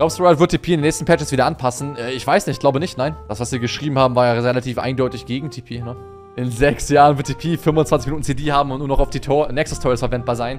Glaubst du, Riot wird TP in den nächsten Patches wieder anpassen? Äh, ich weiß nicht, glaube nicht, nein. Das, was sie geschrieben haben, war ja relativ eindeutig gegen TP, ne? In sechs Jahren wird TP 25 Minuten CD haben und nur noch auf die Tor Nexus-Tutorials verwendbar sein.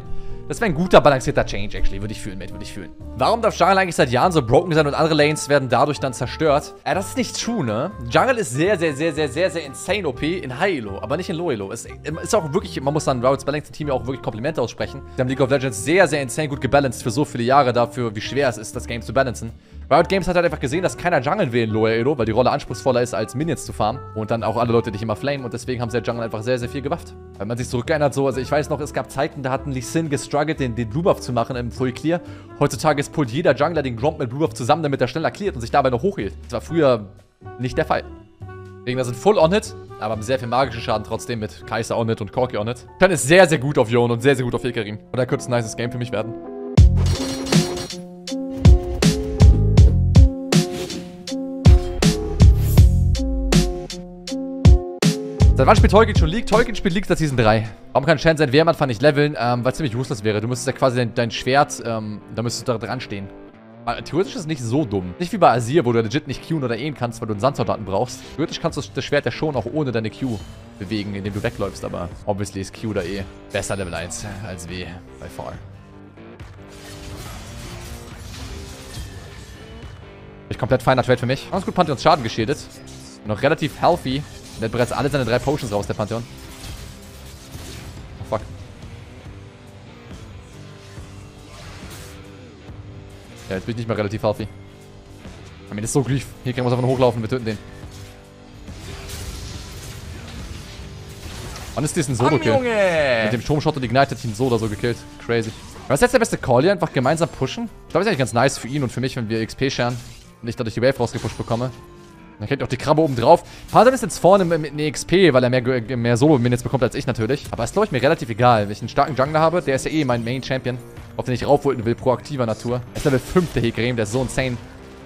Das wäre ein guter, balancierter Change, actually. Würde ich fühlen, Mate, würde ich fühlen. Warum darf Jungle eigentlich seit Jahren so broken sein und andere Lanes werden dadurch dann zerstört? Äh, das ist nicht true, ne? Jungle ist sehr, sehr, sehr, sehr, sehr, sehr insane OP in High Elo, aber nicht in Low Elo. Es ist auch wirklich, man muss dann Routes Balancing Team ja auch wirklich Komplimente aussprechen. Sie haben League of Legends sehr, sehr insane gut gebalanced für so viele Jahre dafür, wie schwer es ist, das Game zu balancen. Riot Games hat halt einfach gesehen, dass keiner Jungle will in Lower Elo, weil die Rolle anspruchsvoller ist, als Minions zu farmen. Und dann auch alle Leute dich immer flamen. Und deswegen haben sie der Jungle einfach sehr, sehr viel gewafft. Wenn man sich zurückerinnert, so, also ich weiß noch, es gab Zeiten, da hatten Lee Sin gestruggelt, den, den Blue Buff zu machen im Full Clear. Heutzutage pullt jeder Jungler den Gromp mit Blue Buff zusammen, damit er schneller cleart und sich dabei noch hochhielt. Das war früher nicht der Fall. Gegner sind full on it, aber haben sehr viel magischen Schaden trotzdem mit Kaiser on it und Corki on it. Dann ist sehr, sehr gut auf Yon und sehr, sehr gut auf Ikarim. Und da könnte es ein nices Game für mich werden. Seit wann spielt Tolkien schon League? Tolkien spielt League seit Season 3. Warum kann Shan sein Wehrmann nicht leveln? Ähm, weil es ziemlich useless wäre. Du müsstest ja quasi dein, dein Schwert, ähm, da müsstest du da dran stehen. Aber theoretisch ist es nicht so dumm. Nicht wie bei Azir, wo du legit nicht Qen oder Ehen kannst, weil du einen Sandsoldaten brauchst. Theoretisch kannst du das Schwert ja schon auch ohne deine Q bewegen, indem du wegläufst, aber obviously ist Q oder E besser Level 1 als W bei far. Ich komplett feiner Trade für mich. Ganz gut Pantheons Schaden geschädet. Noch relativ healthy. Der hat bereits alle seine drei Potions raus, der Pantheon. Oh, fuck. Ja, jetzt bin ich nicht mehr relativ healthy. I mean, das ist so Glyph. Hier können wir einfach nur hochlaufen, wir töten den. Wann ist diesen Solo-Kill? Mit dem Stromshot und Ignite hat ich ihn so oder so gekillt. Crazy. Was ist jetzt der beste Call hier? Einfach gemeinsam pushen? Ich glaube, das ist eigentlich ganz nice für ihn und für mich, wenn wir XP scheren. Und ich dadurch die Wave rausgepusht bekomme. Dann kriegt auch die Krabbe oben drauf. Paladin ist jetzt vorne mit, einer XP, weil er mehr, mehr Solo-Minutes bekommt als ich natürlich. Aber ist, glaube ich, mir relativ egal. Wenn ich einen starken Jungler habe, der ist ja eh mein Main-Champion, auf den ich raufholen will, proaktiver Natur. Er ist Level 5, der Hegrem, der ist so insane.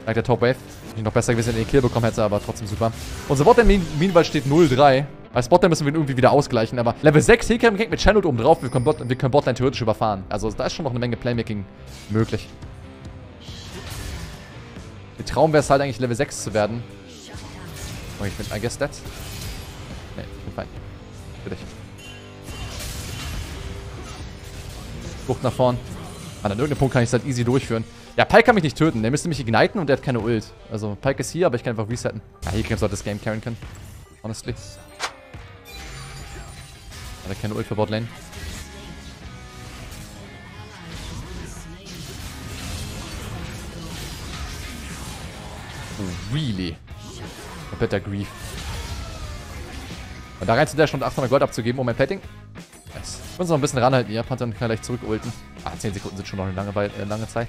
Like der Top-Wave. Ich noch besser gewesen, wenn er den Kill bekommen hätte, aber trotzdem super. Unser Bot-Lane Meanwhile steht 0-3. Als Botlane müssen wir ihn irgendwie wieder ausgleichen, aber Level 6 Hecarim Gang mit Channel oben drauf, wir können, Bot, wir können Botlane theoretisch überfahren. Also da ist schon noch eine Menge Playmaking möglich. Der Traum wäre es halt eigentlich Level 6 zu werden. Oh, ich bin, I guess that. Ne, ich bin fein. Für dich. Bucht nach vorn. An irgendeinem Punkt kann ich es halt easy durchführen. Ja, Pike kann mich nicht töten. Der müsste mich igniten und der hat keine Ult. Also, Pike ist hier, aber ich kann einfach resetten. Ja, hier sollte das Game carryen können. Honestly. Hat er keine Ult für Botlane. Oh, really? Kompletter Grief. Und da rein zu der schon 800 Gold abzugeben, um mein Plating. Nice. Ich muss noch ein bisschen ranhalten. Ja, Panther kann gleich zurück ulten. Ah, 10 Sekunden sind schon noch eine lange, äh, lange Zeit.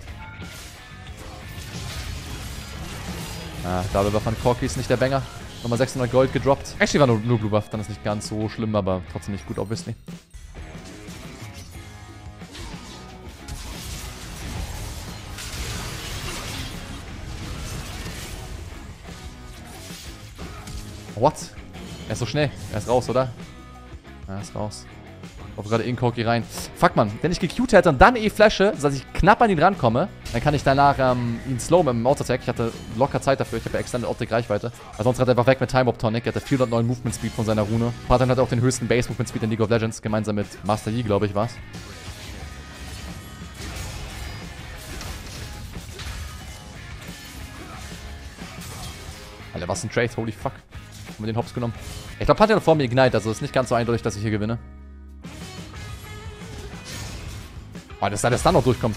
Ah, Double Buff an Corky ist nicht der Banger. Nochmal 600 Gold gedroppt. Actually war nur, nur Blue Buff, dann ist nicht ganz so schlimm, aber trotzdem nicht gut, obviously. What? Er ist so schnell. Er ist raus, oder? Er ist raus. Hoffe gerade in Corky rein. Fuck, man. Wenn ich gecued hätte und dann eh flashe, dass ich knapp an ihn rankomme, dann kann ich danach ähm, ihn slow mit dem Auto-Attack. Ich hatte locker Zeit dafür. Ich habe ja Extended Optic Reichweite. Also sonst rennt er einfach weg mit Time Op Tonic. Er hatte 409 Movement Speed von seiner Rune. Pattern hat auch den höchsten Base Movement Speed in League of Legends. Gemeinsam mit Master Yi, glaube ich, war's. Alter, was ein Trade. Holy fuck. Haben wir den Hops genommen. Ich glaube, Pantheon vor mir Ignite, also ist nicht ganz so eindeutig, dass ich hier gewinne. Oh, dass das dann noch durchkommt.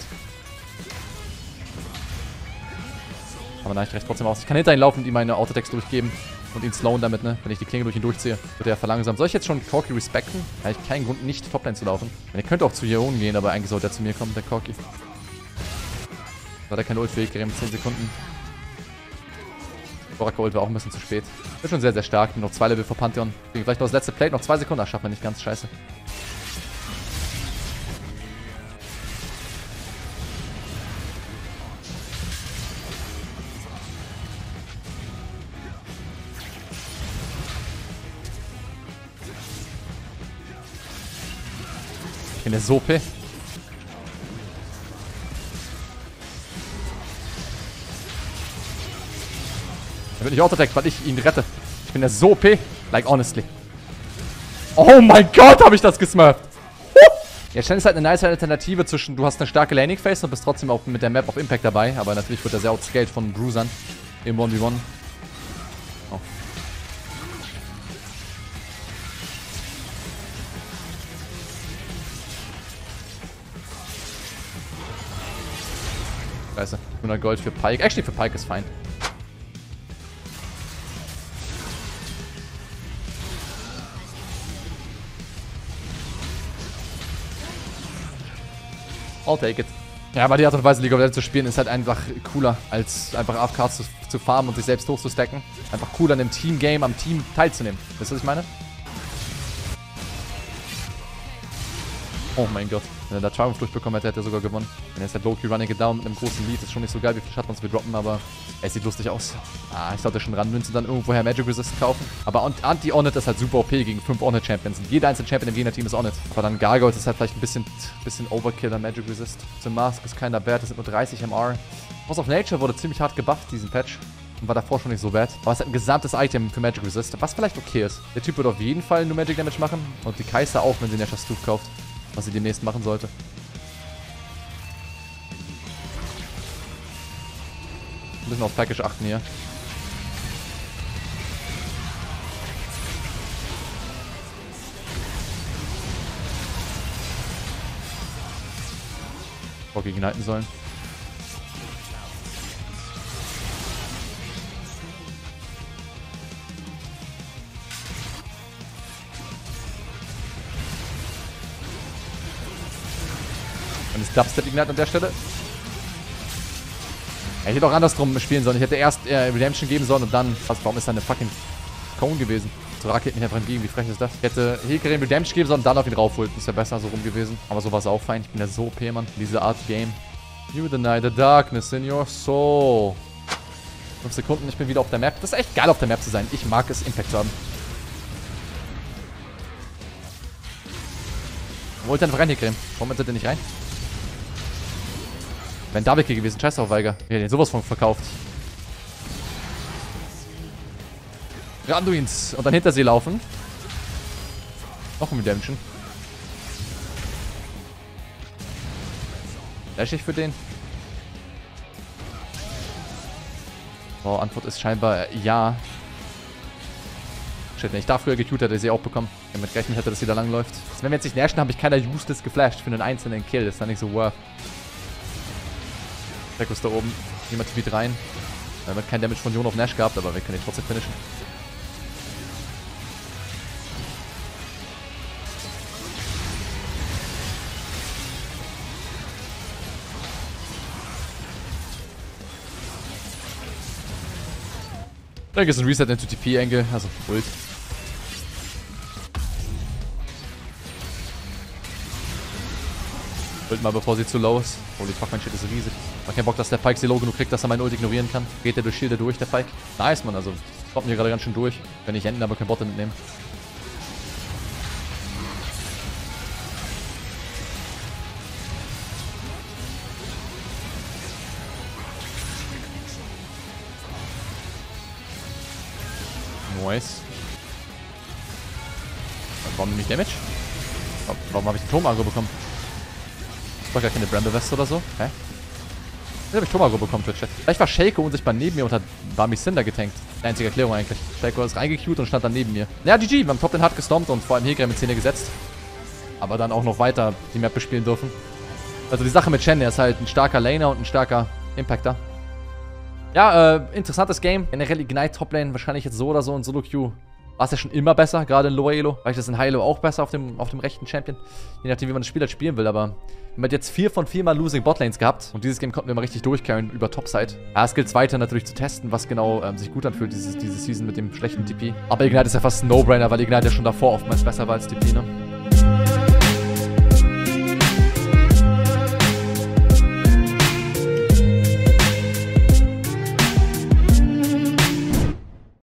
Aber nein, ich recht trotzdem aus. Ich kann hinter ihn laufen und ihm meine Autotext durchgeben. Und ihn slowen damit, ne? Wenn ich die Klinge durch ihn durchziehe, wird er verlangsamt. Soll ich jetzt schon Corky respekten? Da habe ich keinen Grund, nicht Toplane zu laufen. Er könnte auch zu Jeon gehen, aber eigentlich sollte er zu mir kommen, der Corky. Da hat er keine Ult fähig, 10 Sekunden. Ult war auch ein bisschen zu spät. Ist schon sehr, sehr stark. Noch zwei Level vor Pantheon. Vielleicht noch das letzte Plate. Noch zwei Sekunden. Ach, schafft man nicht ganz. Scheiße. Bin der Sope. Wird nicht auto-attacked, weil ich ihn rette. Ich bin ja so OP. Like, honestly. Oh mein Gott, habe ich das gesmurft. Ja, Shen ist halt eine nice Alternative zwischen, du hast eine starke Laning Phase und bist trotzdem auch mit der Map auf Impact dabei. Aber natürlich wird er sehr outscaled von Bruisern im 1v1. Oh. Scheiße. 100 Gold für Pike. Actually, für Pike ist fein. I'll take it. Ja, aber die Art und Weise, League of Legends zu spielen, ist halt einfach cooler, als einfach AFK zu, zu farmen und sich selbst hochzustacken. Einfach cooler, an einem Team-Game, am Team teilzunehmen. Weißt du, was ich meine? Oh mein Gott. Wenn er da Triumph durchbekommen hätte, hätte er sogar gewonnen. Wenn er jetzt halt Loki Running It Down mit einem großen Lead, ist schon nicht so geil, wie viel Shutdowns wir droppen, aber es sieht lustig aus. Ah, ich sollte schon ranmünzen, dann irgendwoher Magic Resist kaufen. Aber Anti-Onit ist halt super OP gegen 5 Onit-Champions. Und jeder einzelne Champion im Gegner-Team ist Onit. Aber dann Gargoyles ist halt vielleicht ein bisschen, bisschen Overkill an Magic Resist. Zum Mask ist keiner bad, das sind nur 30 MR. Force of Nature wurde ziemlich hart gebufft, diesen Patch. Und war davor schon nicht so bad. Aber es hat ein gesamtes Item für Magic Resist, was vielleicht okay ist. Der Typ wird auf jeden Fall nur Magic Damage machen. Und die Kaiser auch, wenn sie Nashor's Tooth kauft. Was sie demnächst machen sollte. Ein bisschen auf Package achten hier. Bock gegen halten sollen. Und ist Dubstep Ignite an der Stelle. Ich hätte auch andersrum spielen sollen. Ich hätte erst äh, Redemption geben sollen und dann... Was, warum ist da eine fucking Cone gewesen? Zorak hätte mich einfach entgegen. Wie frech ist das? Ich hätte Hilkerim Redemption geben sollen und dann auf ihn raufholen. Das wäre besser so rum gewesen. Aber so war es auch fein. Ich bin ja so OP, Mann. Diese Art Game. You deny the darkness in your soul. 5 Sekunden, ich bin wieder auf der Map. Das ist echt geil, auf der Map zu sein. Ich mag es, Impact zu haben. Wollt ihr einfach rein, Hilkerim? Warum ist er denn nicht rein? Wenn Double Kill gewesen. Scheiß auf Weiger. Wir hätten sowas von verkauft. Randuins. Und dann hinter sie laufen. Noch ein Redemption. Flash ich für den? Oh, Antwort ist scheinbar ja. Shit, wenn ich da früher gecued hätte, hätte sie auch bekommen. Damit gerechnet hätte, dass sie da langläuft. Wenn wir jetzt nicht nashen, habe ich keiner useless geflasht für einen einzelnen Kill. Das ist dann nicht so worth. Deco ist da oben. Niemand tweet rein. Er wird kein Damage von Jon auf Nash gehabt, aber wir können ihn trotzdem finishen. Ich denke, es ein Reset in TP-Angle, also Ult. Ult mal, bevor sie zu low ist. Holy fuck, mein Shit ist riesig. Man keinen Bock, dass der Pike sie low genug kriegt, dass er meinen Ult ignorieren kann. Geht der durch Schilde durch, der Pike? Nice, man, also kommt mir gerade ganz schön durch. Wenn ich enden, aber kein Bot mitnehmen. Nice. Warum nehme ich Damage? Warum habe ich den Turm-Agro bekommen? Ich brauche gar keine Bramble West oder so. Hä? Jetzt habe ich Tomago bekommen für Chat. Vielleicht war Shaco unsichtbar neben mir und hat Bami Cinder getankt. Die einzige Erklärung eigentlich. Shaco ist reingequeued und stand dann neben mir. Ja, GG. Wir haben Top den hart gestompt und vor allem Heger mit Szene gesetzt. Aber dann auch noch weiter die Map bespielen dürfen. Also die Sache mit Shen, er ist halt ein starker Laner und ein starker Impactor. Ja, äh, interessantes Game. Generell Ignite Toplane wahrscheinlich jetzt so oder so in Solo Queue war es ja schon immer besser, gerade in Lower Elo. Vielleicht ist in Hilo auch besser auf dem, auf dem rechten Champion. Je nachdem, wie man das Spiel halt spielen will, aber wir haben jetzt vier von vier Mal Losing Botlanes gehabt und dieses Game konnten wir mal richtig durchcarryen über Topside. Ja, es gilt weiter natürlich zu testen, was genau ähm, sich gut anfühlt, dieses, diese Season mit dem schlechten TP. Aber Ignite ist ja fast ein No-Brainer, weil Ignite ja schon davor oftmals besser war als TP, ne?